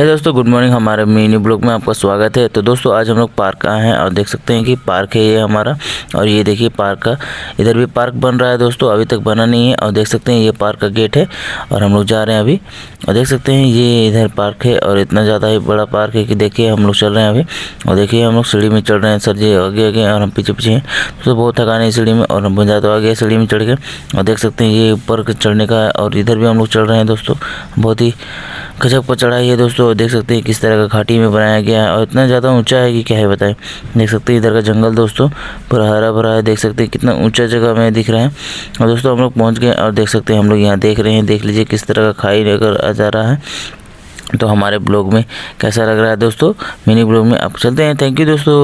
है दोस्तों good morning हमारे मिनी ब्लॉग में आपका स्वागत है। तो दोस्तों, आज हम लोग पार्क आए हैं और देख सकते हैं कि पार्क है ये हमारा। और ये देखिए पार्क का, इधर भी पार्क बन रहा है दोस्तों, अभी तक बना नहीं है। और देख सकते हैं ये पार्क का गेट है और हम लोग जा रहे हैं अभी। और देख सकते हैं ये इधर पार्क है और इतना ज़्यादा ही बड़ा पार्क है कि देखिए हम लोग चल रहे हैं अभी। और देखिए हम लोग सीढ़ी में चढ़ रहे हैं, सर जी आगे आगे और हम पीछे पीछे हैं। तो बहुत थकान है सीढ़ी में और हम बंजा तो आगे सीढ़ी में चढ़ के और देख सकते हैं ये ऊपर चढ़ने का है और इधर भी हम लोग चढ़ रहे हैं दोस्तों, बहुत ही गजब पर चढ़ाई है दोस्तों। देख सकते हैं किस तरह का घाटी में बनाया गया है और इतना ज़्यादा ऊँचा है कि क्या है बताएँ। देख सकते हैं इधर का जंगल दोस्तों, पूरा हरा भरा है। देख सकते हैं कितना ऊँचा जगह में दिख रहा है। और दोस्तों हम लोग पहुँच गए और देख सकते हैं हम लोग यहाँ देख रहे हैं, देख लीजिए किस तरह का खाई लेकर जा रहा है। तो हमारे ब्लॉग में कैसा लग रहा है दोस्तों? मिनी ब्लॉग में आप चलते हैं। थैंक यू दोस्तों।